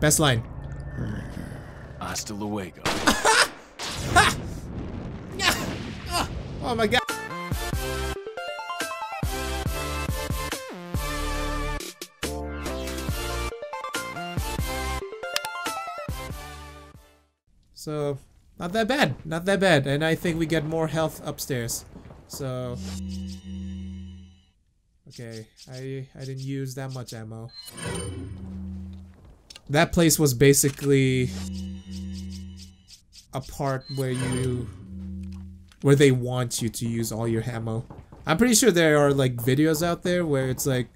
Best line. Hasta luego. Oh my god. So, not that bad. Not that bad. And I think we get more health upstairs. So... Okay, I, I didn't use that much ammo. That place was basically a part where you where they want you to use all your ammo. I'm pretty sure there are like videos out there where it's like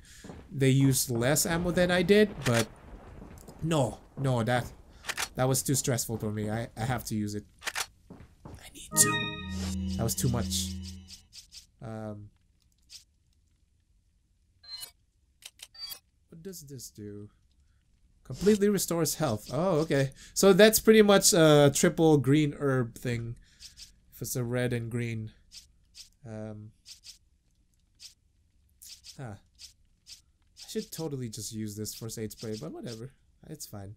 they used less ammo than I did, but no, no, that that was too stressful for me. I, I have to use it. I need to. That was too much. Um, what does this do? Completely restores health. Oh, okay. So that's pretty much a triple green herb thing. If it's a red and green. Um, ah. I should totally just use this for Sage Spray, but whatever. It's fine.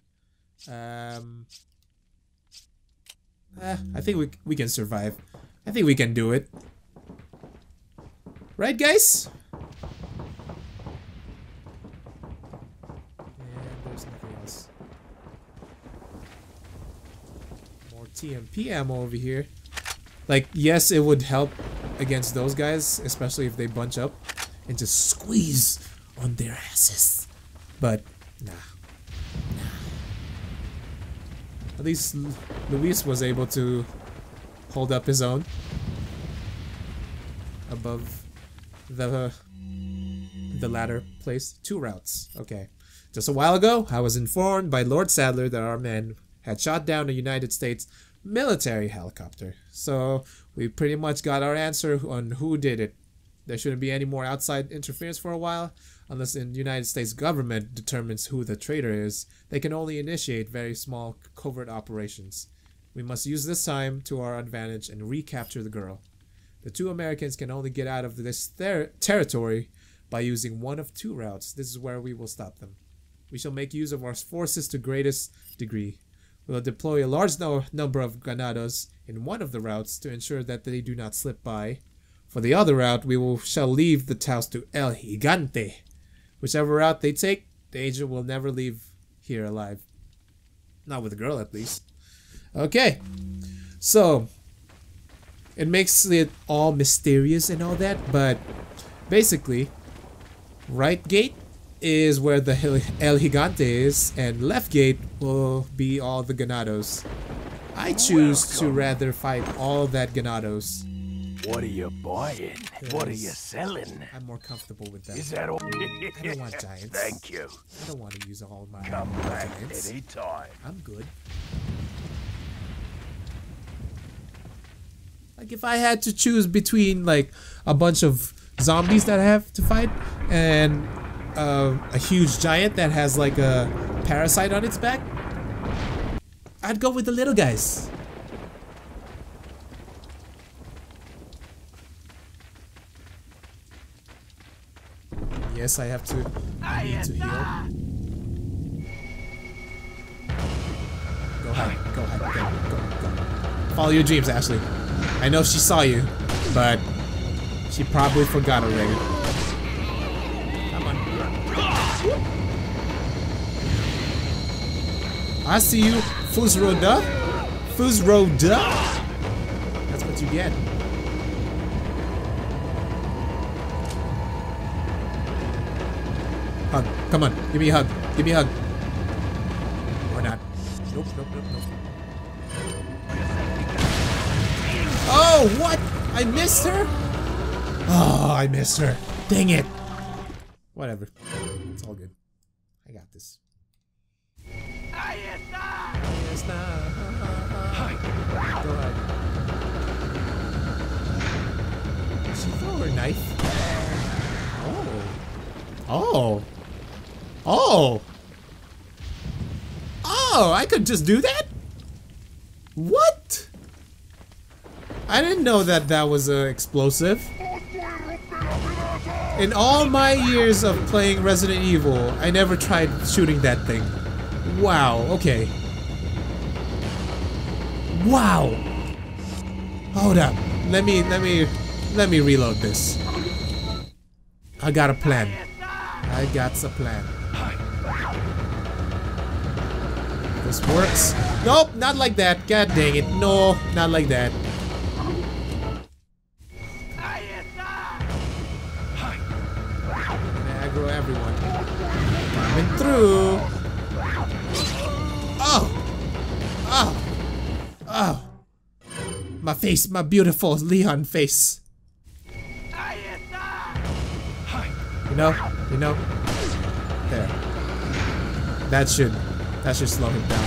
Um, eh, I think we, we can survive. I think we can do it. Right, guys? And there's nothing else. More TMP ammo over here. Like, yes, it would help against those guys, especially if they bunch up and just squeeze on their asses. But, nah. Nah. At least Lu- Luis was able to hold up his own above the the latter place. Two routes. Okay. Just a while ago, I was informed by Lord Saddler that our men had shot down a United States military helicopter. So we pretty much got our answer on who did it. There shouldn't be any more outside interference for a while, unless the United States government determines who the traitor is. They can only initiate very small covert operations. We must use this time to our advantage and recapture the girl. The two Americans can only get out of this ter- territory by using one of two routes. This is where we will stop them. We shall make use of our forces to greatest degree. We will deploy a large no- number of ganados in one of the routes to ensure that they do not slip by. For the other route, we will shall leave the task to El Gigante. Whichever route they take, the agent will never leave here alive. Not with the girl, at least. Okay. So, it makes it all mysterious and all that, but basically, right gate is where the El Gigante is, and left gate will be all the ganados. I choose to rather fight all that ganados. What are you buying? What are you selling? I'm more comfortable with that. Is that all? I don't want giants. Thank you. I don't want to use all my Come back giants. any time. I'm good. Like if I had to choose between like a bunch of zombies that I have to fight and uh, a huge giant that has like a parasite on its back, I'd go with the little guys. Yes, I have to I need to heal. Go ahead, go ahead, go, go, go. Follow your dreams, Ashley. I know she saw you, but she probably forgot already. I see you, Fuzroda. Fuzroda. That's what you get. Hug. Come on. Give me a hug. Give me a hug. Or not. Nope, nope, nope, nope. Oh, what? I missed her? Oh, I missed her. Dang it. Whatever. Oh. Oh. Oh, I could just do that? What? I didn't know that that was an explosive. In all my years of playing Resident Evil, I never tried shooting that thing. Wow, okay. Wow. Hold up. Let me let me let me reload this. I got a plan. I got a plan. This works. Nope, not like that. God dang it. No, not like that. Aggro everyone. Coming through. Oh! Oh! Oh! My face, my beautiful Leon face. You know, you know. There. That should, that should slow him down.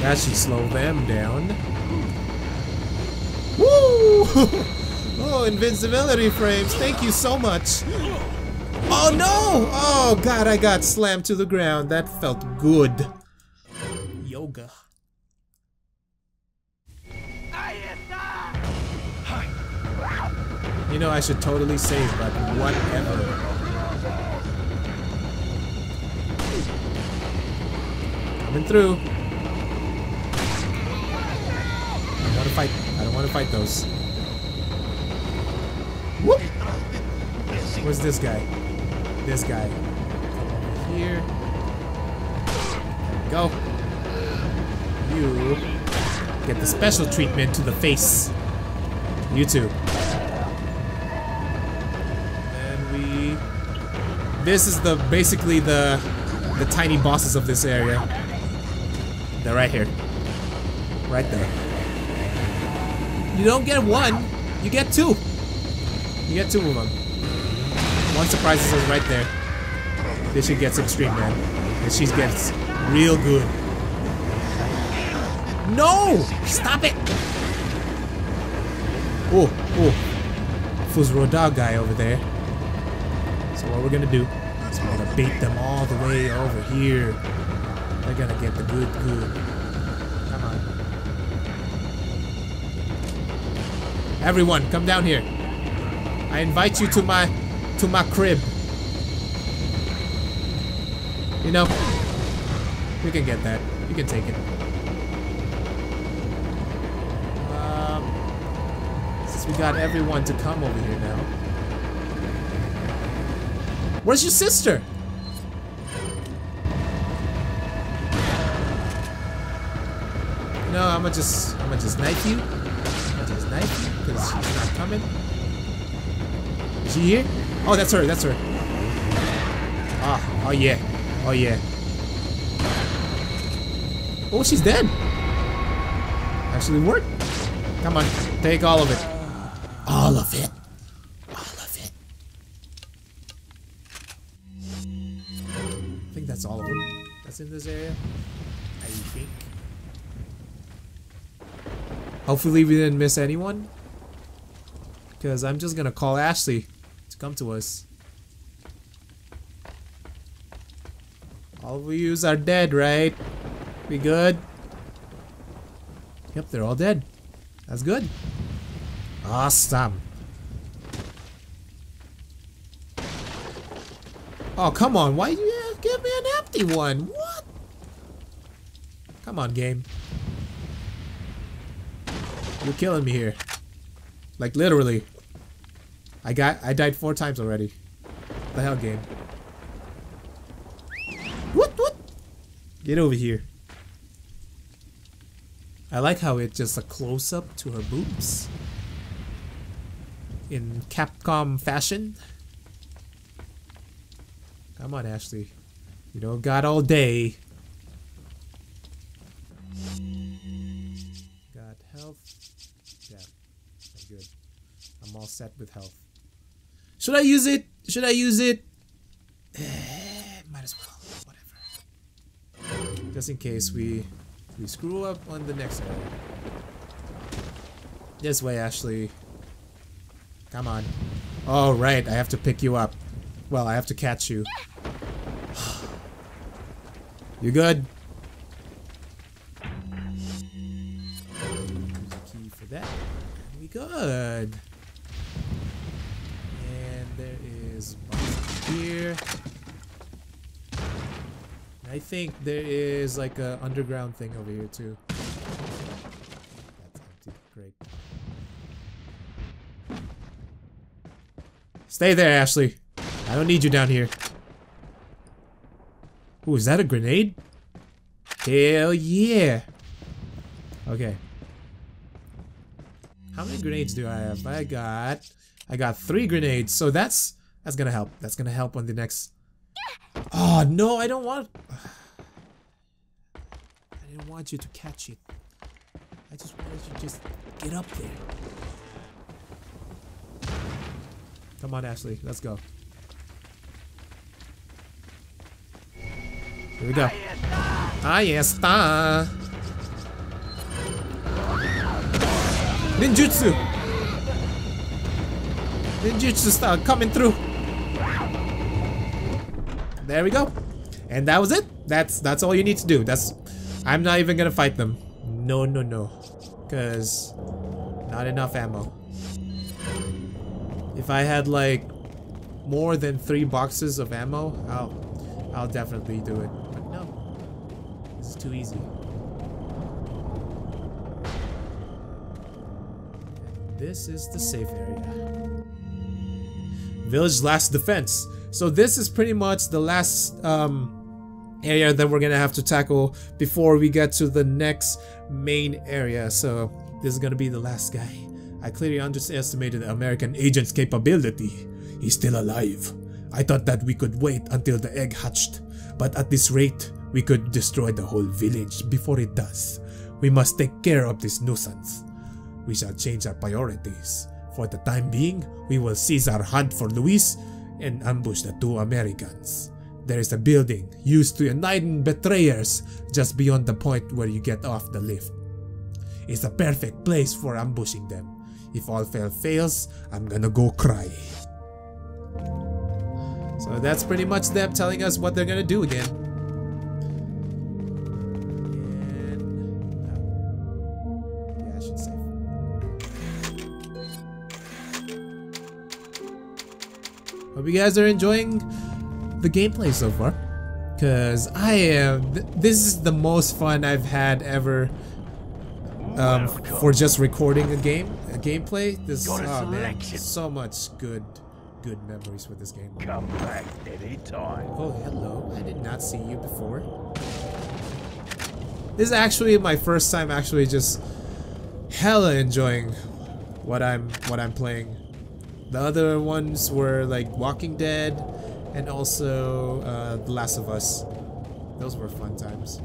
That should slow them down. Woo! oh, invincibility frames. Thank you so much. Oh no! Oh god, I got slammed to the ground. That felt good. Know, I should totally save, but whatever. Coming through. I don't want to fight. I don't want to fight those. Whoop! Where's this guy? This guy. Here. Go. You get the special treatment to the face. You too. This is the basically the the tiny bosses of this area. They're right here. Right there. You don't get one, you get two. You get two of them. One surprises us right there. This shit gets extreme, man. This shit gets real good. No! Stop it! Oh, oh. Fuzroda guy over there. So what we're gonna do is we're gonna bait them all the way over here. They're gonna get the good, good. Come on. Everyone, come down here. I invite you to my to my crib. You know, we can get that. You can take it. Um, since we got everyone to come over here now. Where's your sister? No, I'ma just I'ma just knife you. I'ma just knife you because she's not coming. Is she here? Oh, that's her. That's her. Ah, oh yeah, oh yeah. Oh, she's dead. Actually worked. Come on, take all of it. All of it. That's in this area. I think. Hopefully we didn't miss anyone. Because I'm just gonna call Ashley to come to us. All of yous are dead, right? We good? Yep, they're all dead. That's good. Awesome. Oh, come on. Why you give me an empty one? What? Come on, game. You're killing me here. Like, literally. I got- I died four times already. The hell, game. What? What? Get over here. I like how it's just a close-up to her boobs. In Capcom fashion. Come on, Ashley. You don't got all day. Got health. Yeah, I'm good. I'm all set with health. Should I use it? Should I use it? Might as well. Whatever. Just in case we we screw up on the next area. This way, Ashley. Come on. Oh, right. I have to pick you up. Well, I have to catch you. You good? Key for that. We good. And there is here. I think there is like a underground thing over here too. Stay there, Ashley. I don't need you down here. Ooh, is that a grenade? Hell yeah. Okay. How many grenades do I have? I got I got three grenades, so that's that's gonna help. That's gonna help on the next Oh no, I don't want I didn't want you to catch it. I just wanted you to just get up there. Come on, Ashley, let's go. Here we go. Ahí está. Ninjutsu. Ninjutsu style coming through. There we go. And that was it. That's that's all you need to do. That's I'm not even gonna fight them. No no no. Cause not enough ammo. If I had like more than three boxes of ammo, I'll I'll definitely do it. This is too easy. This is the safe area. Village last defense. So this is pretty much the last um, area that we're gonna have to tackle before we get to the next main area. So this is gonna be the last guy. I clearly underestimated the American agent's capability. He's still alive. I thought that we could wait until the egg hatched, but at this rate, we could destroy the whole village before it does. We must take care of this nuisance. We shall change our priorities. For the time being, we will cease our hunt for Luis and ambush the two Americans. There is a building used to enlighten betrayers just beyond the point where you get off the lift. It's a perfect place for ambushing them. If all fail fails, I'm gonna go cry. So that's pretty much them telling us what they're gonna do again. Hope you guys are enjoying the gameplay so far. Cause I am. Th this is the most fun I've had ever. Um, for just recording a game, a gameplay. This oh man, so much good, good memories with this game. Come back anytime. Oh, hello. I did not see you before. This is actually my first time actually just hella enjoying what I'm what I'm playing. The other ones were like Walking Dead and also uh, The Last of Us. Those were fun times.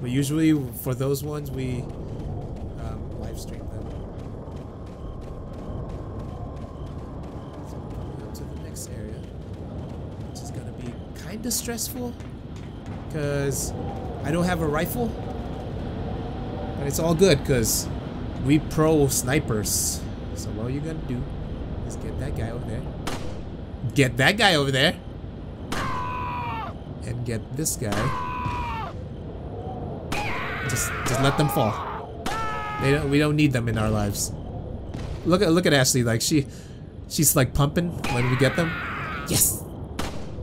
But usually for those ones we um, live stream them. So up to the next area, which is gonna be kind of stressful because I don't have a rifle, but it's all good because we pro snipers. So what are you gonna do is get that guy over there, get that guy over there, and get this guy. Just, just let them fall. They don't, we don't need them in our lives. Look at, look at Ashley. Like she, she's like pumping when we get them. Yes.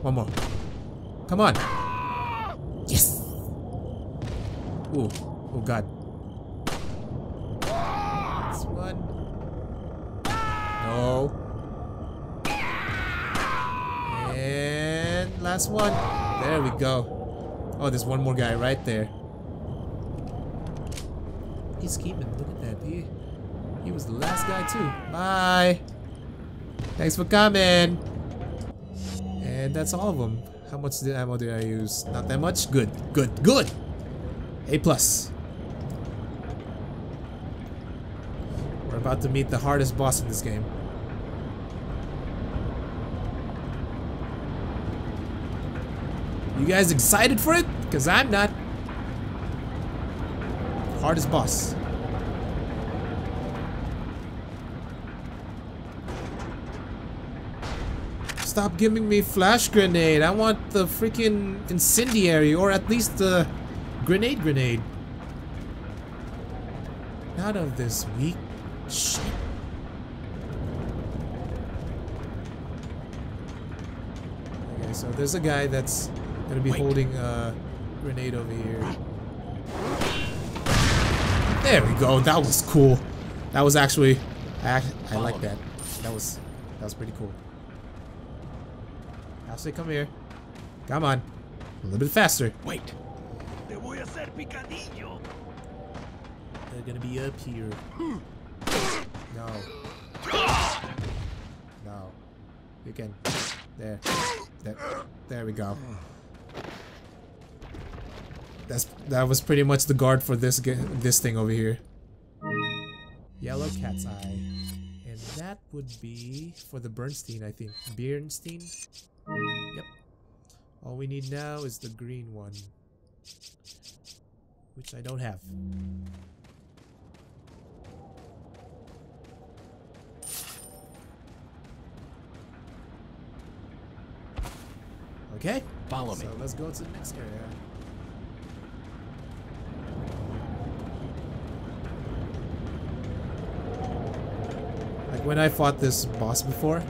One more. Come on. Yes. Ooh. Oh God. That's one. No. And last one. There we go. Oh, there's one more guy right there. He's keeping. Look at that. He, he was the last guy too. Bye. Thanks for coming. And that's all of them. How much ammo did I use? Not that much. Good. Good. Good. A plus. About to meet the hardest boss in this game. You guys excited for it? Because I'm not. Hardest boss. Stop giving me flash grenade. I want the freaking incendiary or at least the grenade grenade. Not of this weak shit. Okay. Okay, so there's a guy that's gonna be Wait. holding a grenade over here. There we go. That was cool. That was actually, I, I like that. That was, that was pretty cool. Ashley, come here. Come on. A little bit faster. Wait. Te voy a hacer picadillo. They're gonna be up here. Hmm. No. No. You can. There. There. There we go. That's that was pretty much the guard for this this thing over here. Yellow cat's eye, and that would be for the Beerstein, I think. Beerstein. Yep. All we need now is the green one, which I don't have. Okay. Follow me. So let's go to the next area. Like when I fought this boss before.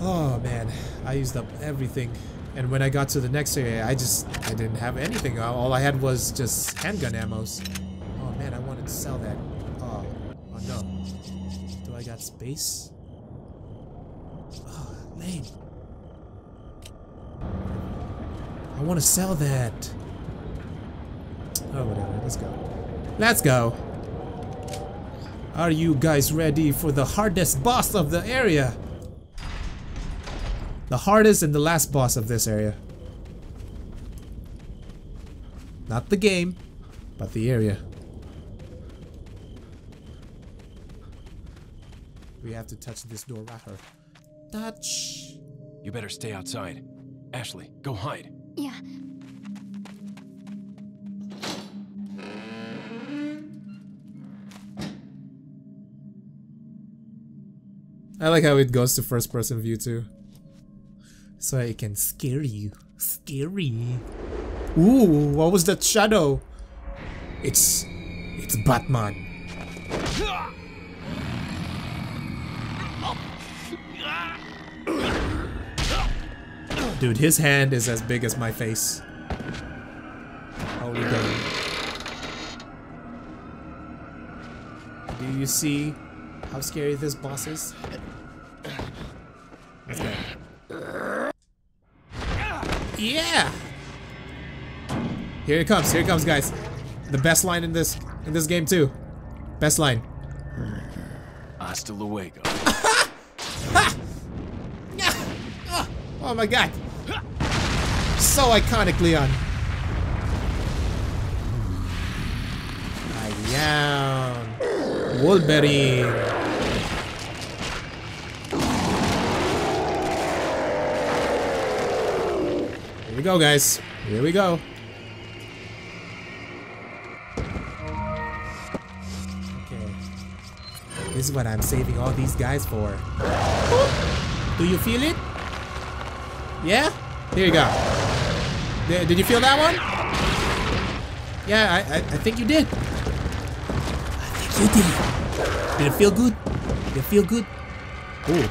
Oh man, I used up everything. And when I got to the next area, I just I didn't have anything. All I had was just handgun ammos. Oh man, I wanted to sell that. Oh, oh no. Do I got space? Oh, lame. I want to sell that. Oh, whatever. Let's go. Let's go. Are you guys ready for the hardest boss of the area? The hardest and the last boss of this area. Not the game, but the area. We have to touch this door right here. Touch. You better stay outside. Ashley, go hide. Yeah. I like how it goes to first person view too. So it can scare you. Scary. Ooh, what was that shadow? It's it's Batman. Dude, his hand is as big as my face. Holy damn. Do you see how scary this boss is? Let's go. Yeah! Here it comes, here it comes guys. The best line in this in this game too. Best line. Hasta luego. Oh my god. So iconic, Leon. Am Wolverine. Here we go, guys. Here we go. Okay. This is what I'm saving all these guys for. Do you feel it? Yeah? Here you go. Did, did you feel that one? Yeah, I, I, I think you did. I think you did. Did it feel good? Did it feel good? Ooh.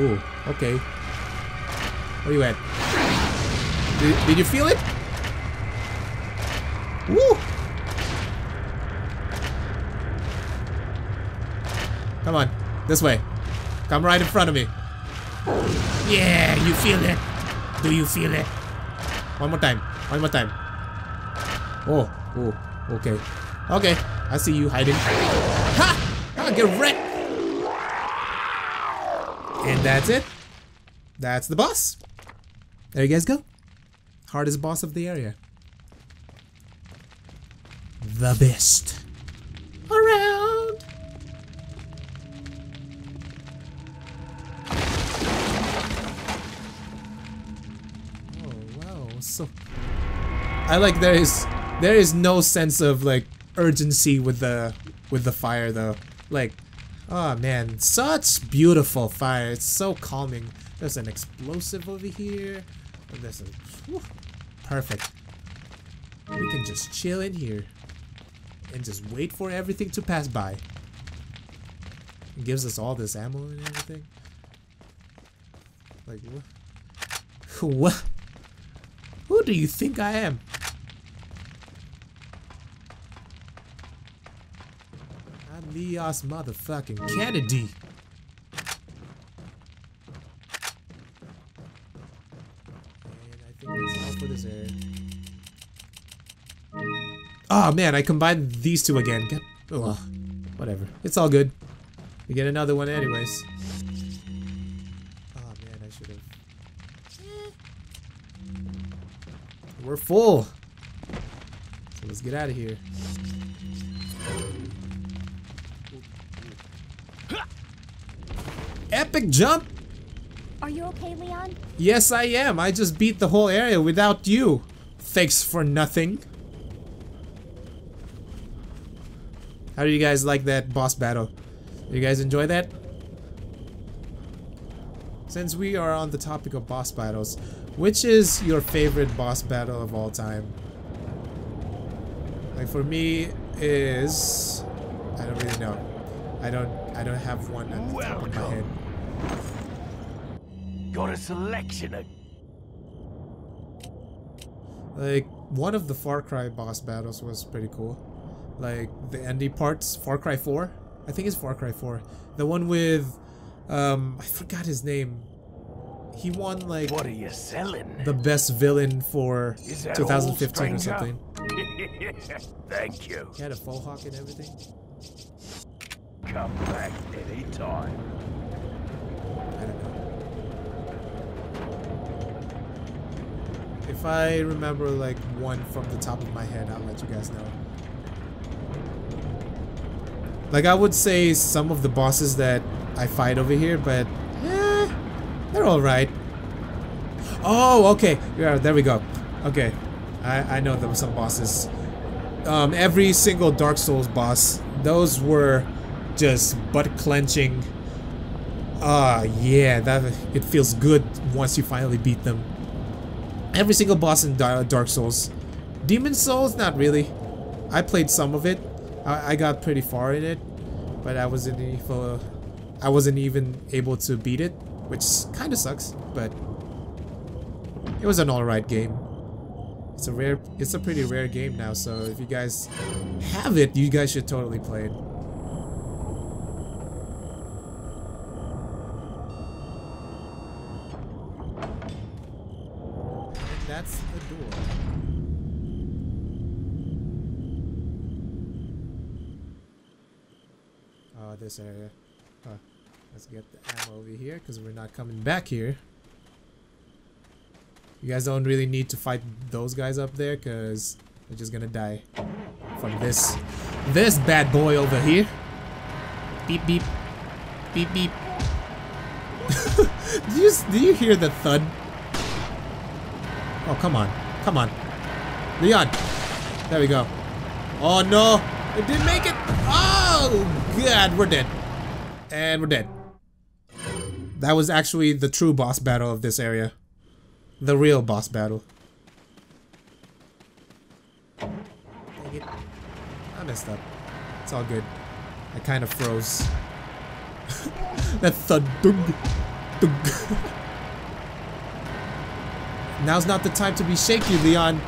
Ooh. Okay. Where you at? Did, did you feel it? Woo! Come on. This way. Come right in front of me. Yeah, you feel it. Do you feel it? One more time. One more time. Oh, oh, okay. Okay, I see you hiding. Ha! I'll get wrecked. And that's it. That's the boss. There you guys go. Hardest boss of the area. The best. I like there is there is no sense of like urgency with the with the fire though. Like oh man, such beautiful fire. It's so calming. There's an explosive over here. And there's a whew, perfect. We can just chill in here and just wait for everything to pass by. It gives us all this ammo and everything. Like what? What? Who do you think I am? I'm Leon S. motherfucking Kennedy. Oh man, I combined these two again. Ugh, whatever. It's all good. We get another one anyways. We're full. So let's get out of here. Epic jump! Are you okay, Leon? Yes, I am. I just beat the whole area without you. Thanks for nothing. How do you guys like that boss battle? You guys enjoy that? Since we are on the topic of boss battles, which is your favorite boss battle of all time? Like for me is I don't really know. I don't I don't have one at the top of my head. Got a selection of Like one of the Far Cry boss battles was pretty cool. Like the ending parts, Far Cry 4. I think it's Far Cry 4. The one with um I forgot his name. He won like what are you selling? the best villain for 2015 or something. Thank you. He had a faux hawk and everything. Come back anytime. I don't know. If I remember like one from the top of my head, I'll let you guys know. Like I would say some of the bosses that I fight over here, but they're all right. Oh, okay. Yeah, there we go. Okay, I I know there were some bosses. Um, every single Dark Souls boss, those were just butt clenching. Ah, yeah, that it feels good once you finally beat them. Every single boss in Dark Souls. Demon Souls, not really. I played some of it. I, I got pretty far in it, but I wasn't even I wasn't even able to beat it, which kind of sucks. But it was an alright game. It's a rare, it's a pretty rare game now. So if you guys have it, you guys should totally play it. That's the door. Oh, this area. Huh. Let's get the ammo over here because we're not coming back here. You guys don't really need to fight those guys up there because they're just gonna die from this this bad boy over here. Beep beep. Beep beep. do you do you hear the thud? Oh come on, come on, Leon. There we go. Oh no, it didn't make it. Oh god, we're dead, and we're dead. That was actually the true boss battle of this area. The real boss battle. I messed up. It's all good. I kind of froze. that thud. Dug, dug. Now's not the time to be shaky, Leon.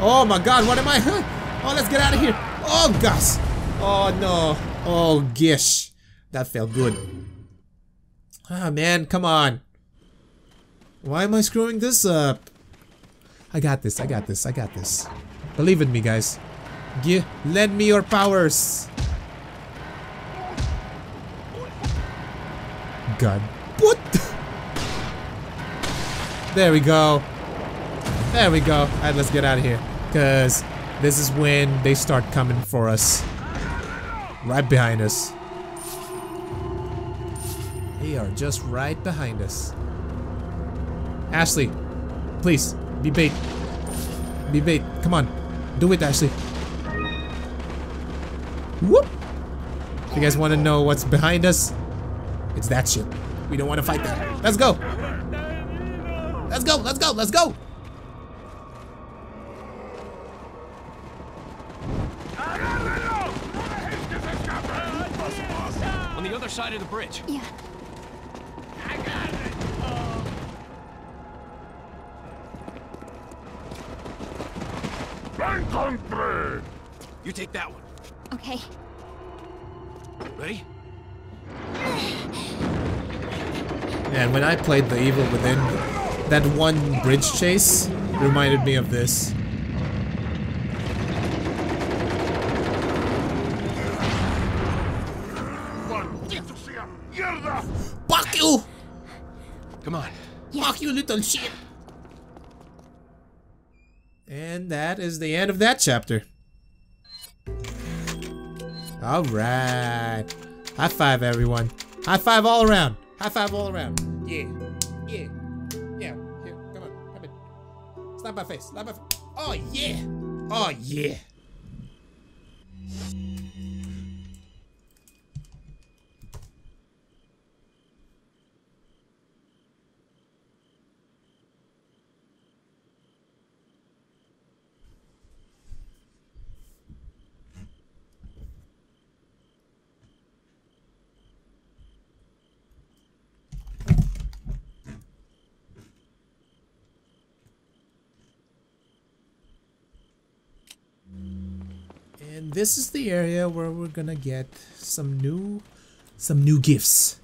Oh my god, what am I? Oh, let's get out of here. Oh, gosh. Oh, no. Oh, gish. That felt good. Ah, man, come on. Why am I screwing this up? I got this, I got this, I got this. Believe in me, guys. Give, lend me your powers. God. What? There we go. There we go. Alright, let's get out of here. Because this is when they start coming for us. Right behind us. They are just right behind us. Ashley, please, be bait. Be bait. Come on. Do it, Ashley. Whoop! If you guys want to know what's behind us, it's that shit. We don't want to fight that. Let's go. Let's go, let's go, let's go! On the other side of the bridge. Yeah. You take that one. Okay. Ready? And when I played The Evil Within, that one bridge chase reminded me of this. ¡Maldito. Fuck you! Come on. Fuck you, little shit! And that is the end of that chapter. Alright. High five, everyone. High five all around. High five all around. Yeah. Yeah. Yeah. Here, come on. Come in. Slap my face. Slap my face. Oh, yeah. Oh, yeah. And this is the area where we're gonna get some new, some new gifts.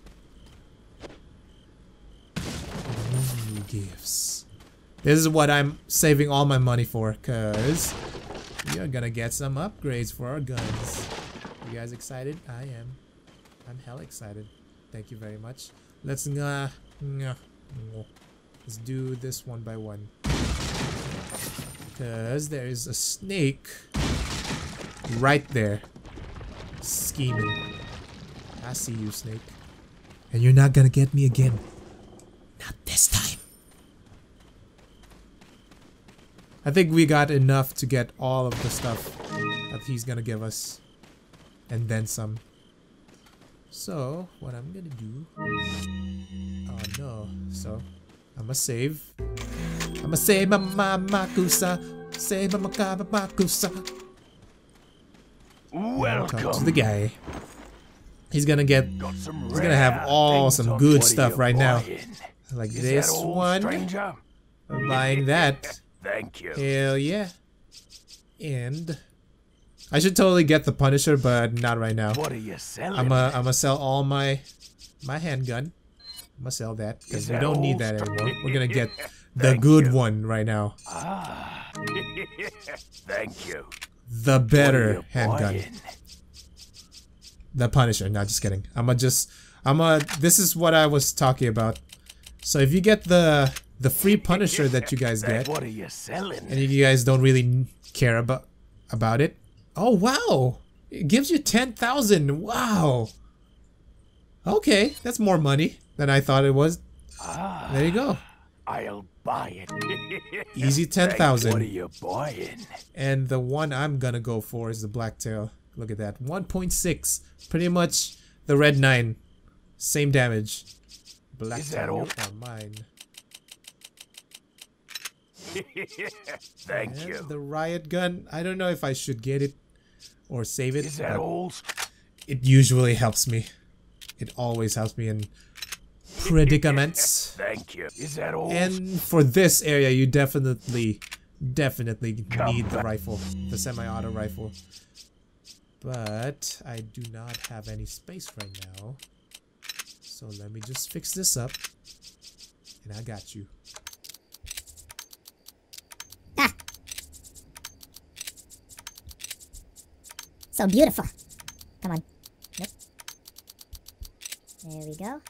New gifts. This is what I'm saving all my money for, cause we are gonna get some upgrades for our guns. You guys excited? I am. I'm hell excited. Thank you very much. Let's uh, let's do this one by one. Cause there is a snake right there scheming. I see you, Snake. And you're not gonna get me again. Not this time. I think we got enough to get all of the stuff that he's gonna give us. And then some. So, what I'm gonna do... Oh no. So, I'ma save. I'ma save my my makusa. Uh, save my makaba makusa. Talk Welcome. to the guy. He's gonna get He's gonna have all some good stuff right now. like Is this one. stranger? I'm buying that. Thank you. Hell yeah. And I should totally get the Punisher, but not right now. What are you selling? I'm a I'm gonna sell all my my handgun. I'm gonna sell that because we don't need that anymore. We're gonna get the good you. one right now. Ah. Thank you. The better handgun. buying? The Punisher. Not just kidding. I'm gonna just I'm a. This is what I was talking about. So if you get the the free Punisher that you guys get, What are you selling? and you guys don't really care about about it. Oh wow! It gives you ten thousand. Wow. Okay, that's more money than I thought it was. Ah, There you go. I'll buy it. Easy 10,000. What are you buying? And the one I'm gonna go for is the Blacktail. Look at that, one point six. Pretty much the red nine. Same damage. that all? Blacktail on mine. Thank And you. the riot gun. I don't know if I should get it or save it. Is that all? it usually helps me. It always helps me in predicaments. Thank you. Is that all? And for this area, you definitely, definitely Come need the rifle, the semi-auto rifle. But I do not have any space right now. So let me just fix this up. And I got you. Ah. So beautiful. Come on. Nope. There we go.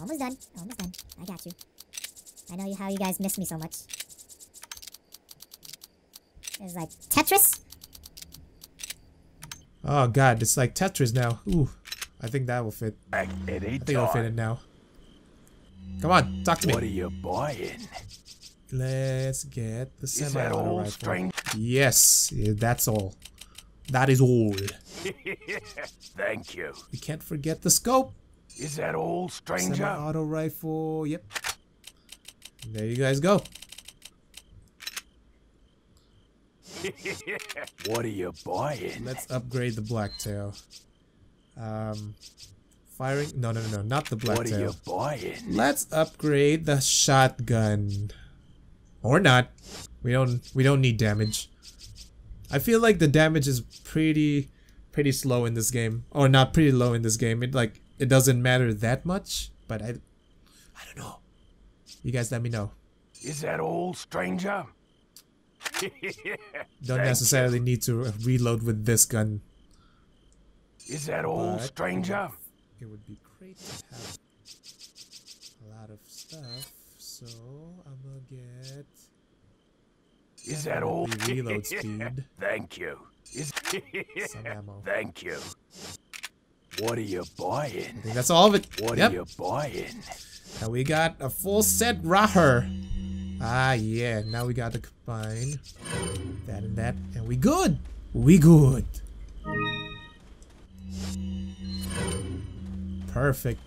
Almost done. Almost done. I got you. I know you how you guys miss me so much. It's like Tetris. Oh god, it's like Tetris now. Ooh, I think that will fit. Back I think it'll fit time. in now. Come on, talk to me. What are you buying? Let's get the Is that semi-auto all, rifle. strange? Yes, that's all. That is all. Thank you. We can't forget the scope. Is that all, stranger? Semi-auto rifle. Yep. There you guys go. What are you buying? Let's upgrade the blacktail. Um, firing. No, no, no, no, not the blacktail. What are you buying? Let's upgrade the shotgun. Or not. We don't we don't need damage. I feel like the damage is pretty pretty slow in this game. Or not pretty low in this game. It like it doesn't matter that much, but I I don't know. You guys let me know. Is that all, stranger? Don't necessarily need to reload with this gun. Is that all, But- stranger? It would be great to have a lot of stuff. So I'm gonna get Is that all? reload speed. Thank you. Is Some ammo. Thank you. What are you I buying? think that's all of it. What yep. are you buying? And we got a full set Raher. Ah, yeah. Now we got to combine that and that. And we good. We good. Perfect.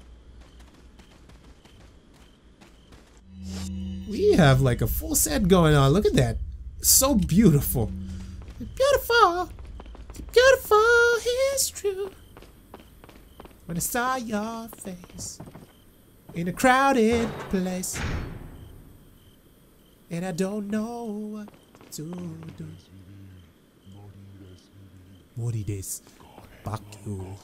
We have like a full set going on. Look at that. So beautiful. Beautiful. Beautiful. It's true. When I saw your face in a crowded place. And I don't know what to do. What it is. Fuck you.